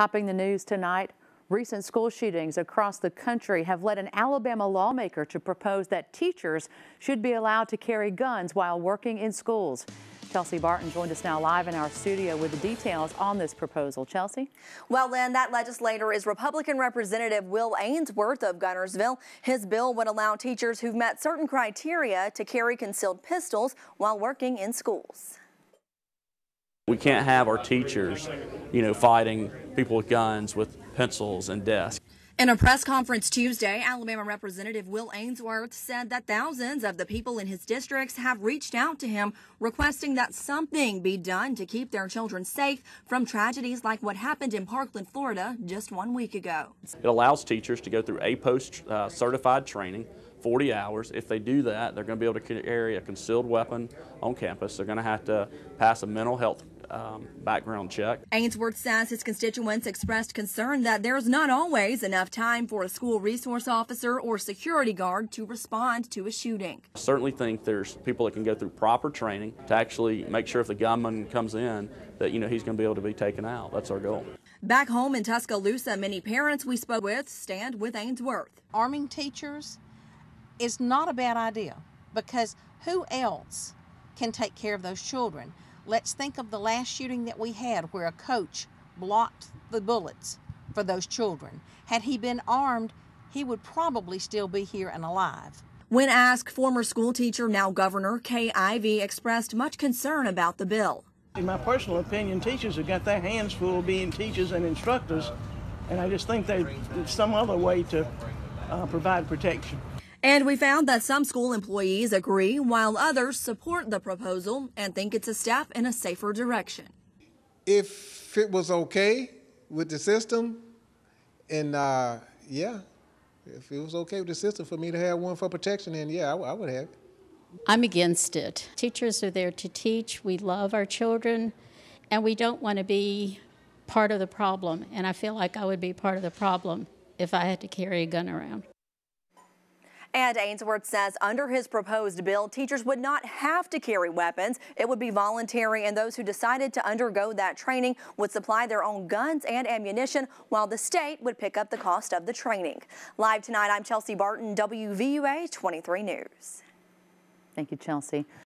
Topping the news tonight, recent school shootings across the country have led an Alabama lawmaker to propose that teachers should be allowed to carry guns while working in schools. Chelsea Barton joined us now live in our studio with the details on this proposal. Chelsea? Well, Lynn, that legislator is Republican Representative Will Ainsworth of Guntersville. His bill would allow teachers who've met certain criteria to carry concealed pistols while working in schools. We can't have our teachers, you know, fighting people with guns with pencils and desks. In a press conference Tuesday, Alabama Representative Will Ainsworth said that thousands of the people in his districts have reached out to him requesting that something be done to keep their children safe from tragedies like what happened in Parkland, Florida just one week ago. It allows teachers to go through APOS uh, certified training 40 hours. If they do that, they're going to be able to carry a concealed weapon on campus. They're going to have to pass a mental health um, background check. Ainsworth says his constituents expressed concern that there's not always enough time for a school resource officer or security guard to respond to a shooting. I certainly think there's people that can go through proper training to actually make sure if the gunman comes in that you know he's going to be able to be taken out. That's our goal. Back home in Tuscaloosa, many parents we spoke with stand with Ainsworth. Arming teachers is not a bad idea because who else can take care of those children? Let's think of the last shooting that we had where a coach blocked the bullets for those children. Had he been armed, he would probably still be here and alive. When asked, former school teacher, now Governor Kay Ivey expressed much concern about the bill. In my personal opinion, teachers have got their hands full being teachers and instructors, and I just think there's some other way to uh, provide protection. And we found that some school employees agree while others support the proposal and think it's a step in a safer direction. If it was okay with the system, and uh, yeah, if it was okay with the system for me to have one for protection, then yeah, I, I would have it. I'm against it. Teachers are there to teach. We love our children, and we don't want to be part of the problem. And I feel like I would be part of the problem if I had to carry a gun around. And Ainsworth says under his proposed bill, teachers would not have to carry weapons. It would be voluntary, and those who decided to undergo that training would supply their own guns and ammunition, while the state would pick up the cost of the training. Live tonight, I'm Chelsea Barton, WVUA 23 News. Thank you, Chelsea.